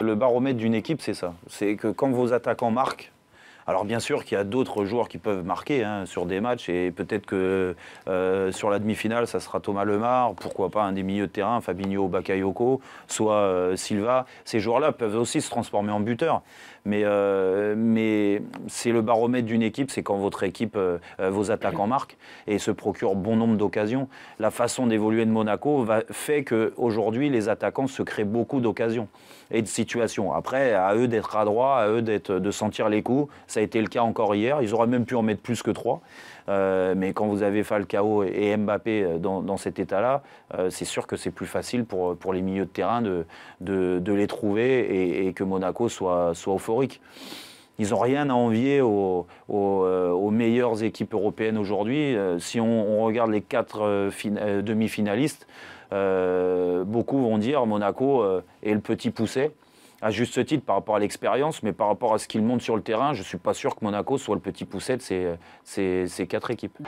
Le baromètre d'une équipe, c'est ça. C'est que quand vos attaquants marquent, alors bien sûr qu'il y a d'autres joueurs qui peuvent marquer hein, sur des matchs et peut-être que euh, sur la demi-finale, ça sera Thomas Lemar, pourquoi pas un des milieux de terrain, Fabinho Bakayoko, soit euh, Silva. Ces joueurs-là peuvent aussi se transformer en buteurs. Mais, euh, mais c'est le baromètre d'une équipe, c'est quand votre équipe, vos attaquants marquent et se procurent bon nombre d'occasions. La façon d'évoluer de Monaco va, fait qu'aujourd'hui, les attaquants se créent beaucoup d'occasions et de situations. Après, à eux d'être adroits, à eux de sentir les coups. Ça a été le cas encore hier. Ils auraient même pu en mettre plus que trois. Euh, mais quand vous avez Falcao et Mbappé euh, dans, cet état-là, euh, c'est sûr que c'est plus facile pour, pour les milieux de terrain de, de, les trouver et, que Monaco soit, soit euphorique. Ils n'ont rien à envier aux, aux, meilleures équipes européennes aujourd'hui. si on, regarde les quatre demi-finalistes, beaucoup vont dire Monaco est le petit poussé à juste titre par rapport à l'expérience, mais par rapport à ce qu'il montre sur le terrain, je ne suis pas sûr que Monaco soit le petit pousset de ces, ces quatre équipes.